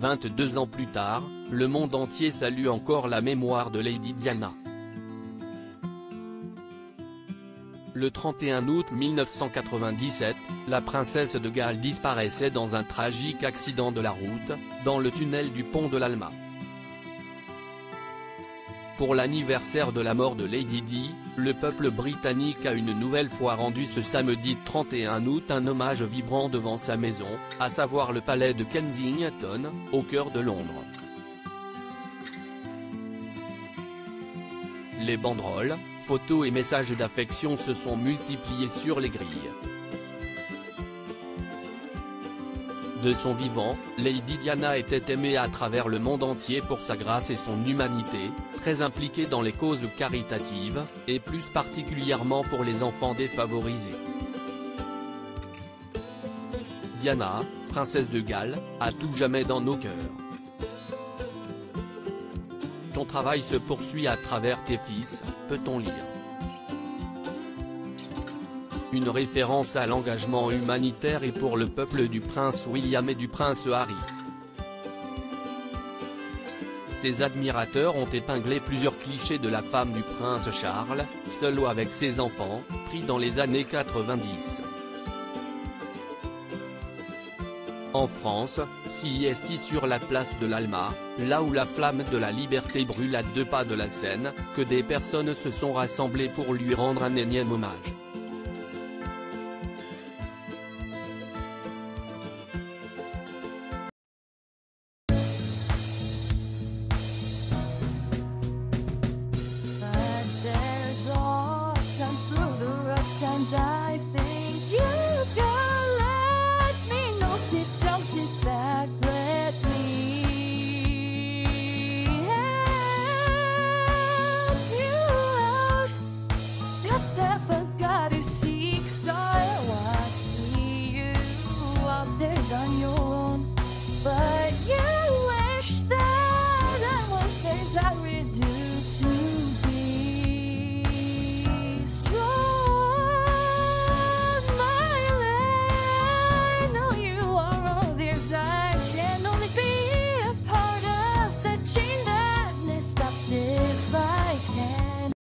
22 ans plus tard, le monde entier salue encore la mémoire de Lady Diana. Le 31 août 1997, la princesse de Galles disparaissait dans un tragique accident de la route, dans le tunnel du pont de l'Alma. Pour l'anniversaire de la mort de Lady Di, le peuple britannique a une nouvelle fois rendu ce samedi 31 août un hommage vibrant devant sa maison, à savoir le palais de Kensington, au cœur de Londres. Les banderoles, photos et messages d'affection se sont multipliés sur les grilles. De son vivant, Lady Diana était aimée à travers le monde entier pour sa grâce et son humanité, très impliquée dans les causes caritatives, et plus particulièrement pour les enfants défavorisés. Diana, princesse de Galles, à tout jamais dans nos cœurs. Ton travail se poursuit à travers tes fils, peut-on lire une référence à l'engagement humanitaire et pour le peuple du prince William et du prince Harry. Ses admirateurs ont épinglé plusieurs clichés de la femme du prince Charles, seule ou avec ses enfants, pris dans les années 90. En France, est sur la place de l'Alma, là où la flamme de la liberté brûle à deux pas de la scène, que des personnes se sont rassemblées pour lui rendre un énième hommage. times I